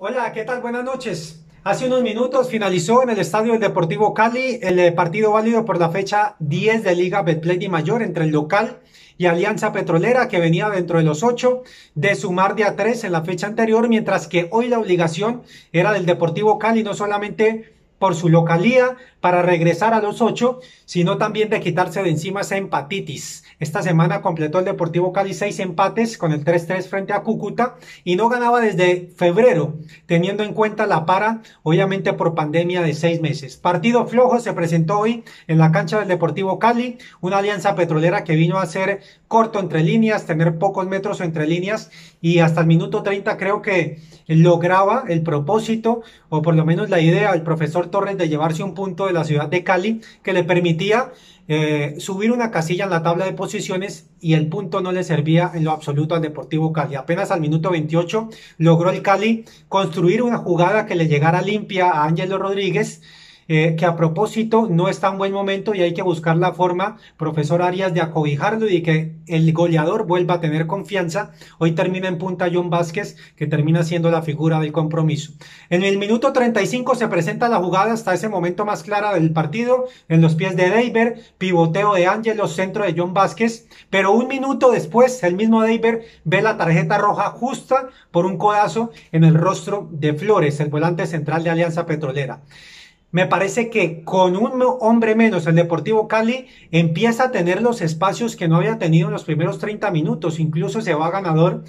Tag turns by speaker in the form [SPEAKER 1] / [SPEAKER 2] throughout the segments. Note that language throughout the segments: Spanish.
[SPEAKER 1] Hola, ¿qué tal? Buenas noches. Hace unos minutos finalizó en el Estadio del Deportivo Cali el eh, partido válido por la fecha 10 de Liga Betplay Mayor entre el local y Alianza Petrolera que venía dentro de los ocho de sumar de a tres en la fecha anterior, mientras que hoy la obligación era del Deportivo Cali no solamente por su localía para regresar a los ocho, sino también de quitarse de encima esa empatitis. Esta semana completó el Deportivo Cali seis empates con el 3-3 frente a Cúcuta y no ganaba desde febrero, teniendo en cuenta la para, obviamente por pandemia de seis meses. Partido flojo se presentó hoy en la cancha del Deportivo Cali, una alianza petrolera que vino a ser corto entre líneas, tener pocos metros entre líneas y hasta el minuto 30 creo que lograba el propósito o por lo menos la idea del profesor Torres de llevarse un punto de la ciudad de Cali que le permitía eh, subir una casilla en la tabla de posiciones y el punto no le servía en lo absoluto al Deportivo Cali. Apenas al minuto 28 logró el Cali construir una jugada que le llegara limpia a Ángelo Rodríguez eh, que a propósito no está en buen momento y hay que buscar la forma, profesor Arias, de acobijarlo y que el goleador vuelva a tener confianza. Hoy termina en punta John Vázquez, que termina siendo la figura del compromiso. En el minuto 35 se presenta la jugada hasta ese momento más clara del partido, en los pies de Deiber, pivoteo de Ángelo, centro de John Vázquez, pero un minuto después el mismo Deiber ve la tarjeta roja justa por un codazo en el rostro de Flores, el volante central de Alianza Petrolera. Me parece que con un hombre menos el Deportivo Cali empieza a tener los espacios que no había tenido en los primeros 30 minutos. Incluso se va ganador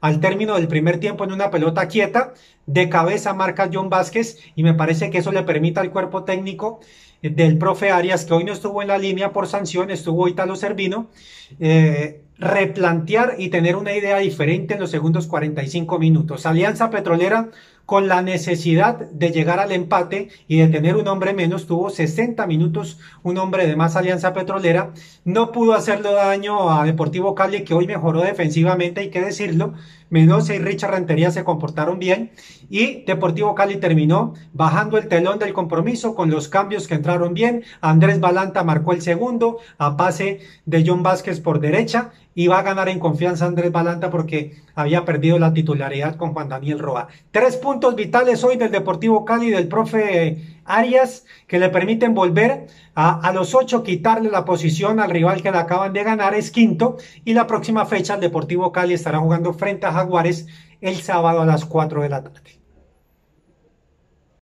[SPEAKER 1] al término del primer tiempo en una pelota quieta. De cabeza marca John Vázquez y me parece que eso le permite al cuerpo técnico del profe Arias, que hoy no estuvo en la línea por sanción, estuvo Italo Servino, eh, replantear y tener una idea diferente en los segundos 45 minutos. Alianza Petrolera con la necesidad de llegar al empate y de tener un hombre menos, tuvo 60 minutos un hombre de más Alianza Petrolera, no pudo hacerle daño a Deportivo Cali que hoy mejoró defensivamente, hay que decirlo, Mendoza y Richard Rentería se comportaron bien y Deportivo Cali terminó bajando el telón del compromiso con los cambios que entraron bien, Andrés Balanta marcó el segundo a pase de John Vázquez por derecha y va a ganar en confianza Andrés Balanta porque había perdido la titularidad con Juan Daniel Roa. Tres puntos vitales hoy del Deportivo Cali del profe Arias que le permiten volver a, a, los ocho, quitarle la posición al rival que le acaban de ganar, es quinto, y la próxima fecha el Deportivo Cali estará jugando frente a Jaguares el sábado a las 4 de la tarde.